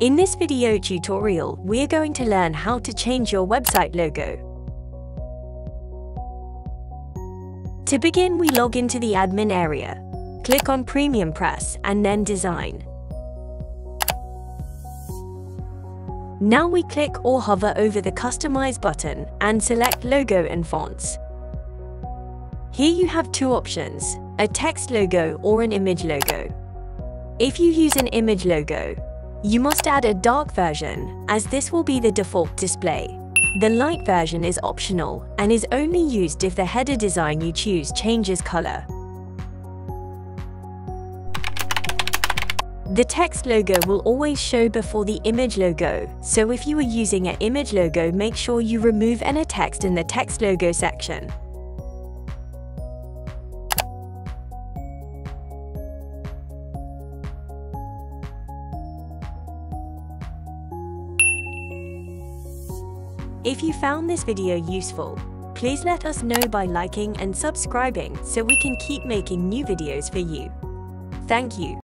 In this video tutorial, we're going to learn how to change your website logo. To begin, we log into the admin area. Click on PremiumPress and then Design. Now we click or hover over the Customize button and select Logo and Fonts. Here you have two options, a text logo or an image logo. If you use an image logo, you must add a dark version, as this will be the default display. The light version is optional and is only used if the header design you choose changes color. The text logo will always show before the image logo, so if you are using an image logo make sure you remove any text in the text logo section. If you found this video useful, please let us know by liking and subscribing so we can keep making new videos for you. Thank you.